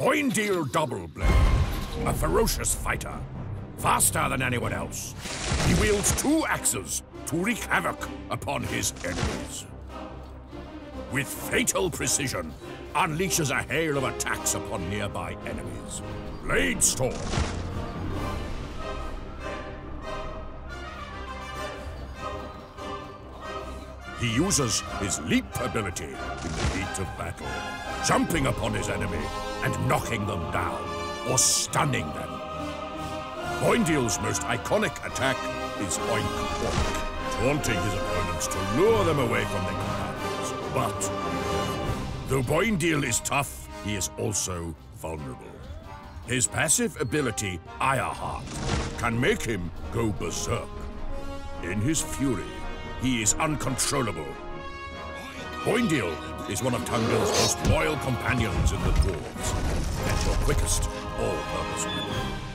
Boindil Doubleblade, a ferocious fighter, faster than anyone else. He wields two axes to wreak havoc upon his enemies. With fatal precision, unleashes a hail of attacks upon nearby enemies. Blade Storm. He uses his leap ability in the heat of battle, jumping upon his enemy and knocking them down or stunning them. Boindil's most iconic attack is Oink Oink, taunting his opponents to lure them away from their companions. But though Boindil is tough, he is also vulnerable. His passive ability, Ironheart, can make him go berserk. In his fury, he is uncontrollable. Boindil is one of Tungdil's most loyal companions in the dwarves, and your quickest all-purpose weapon.